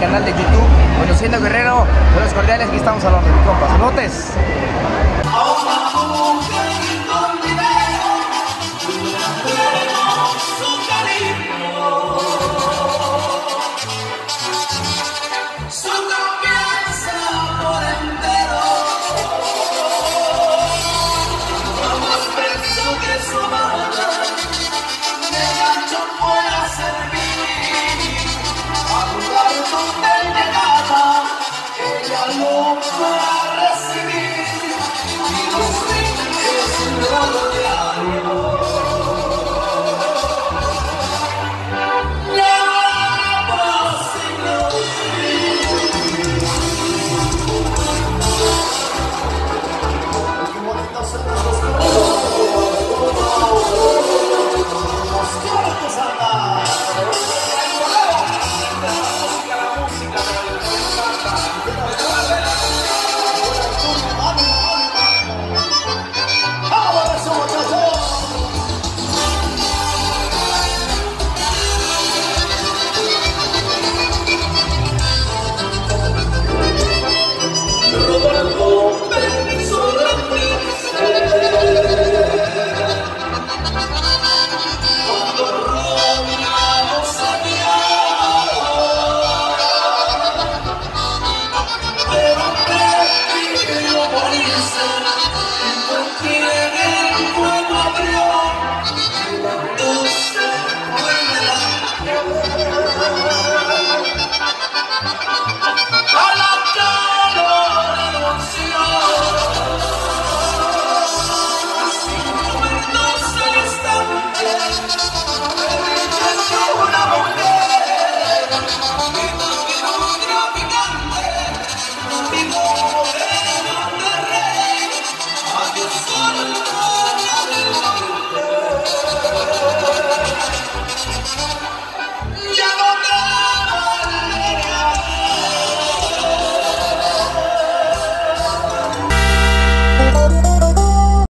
canal de YouTube, conociendo Guerrero, de los cordiales, aquí estamos hablando de mi compa. ¡Saludos!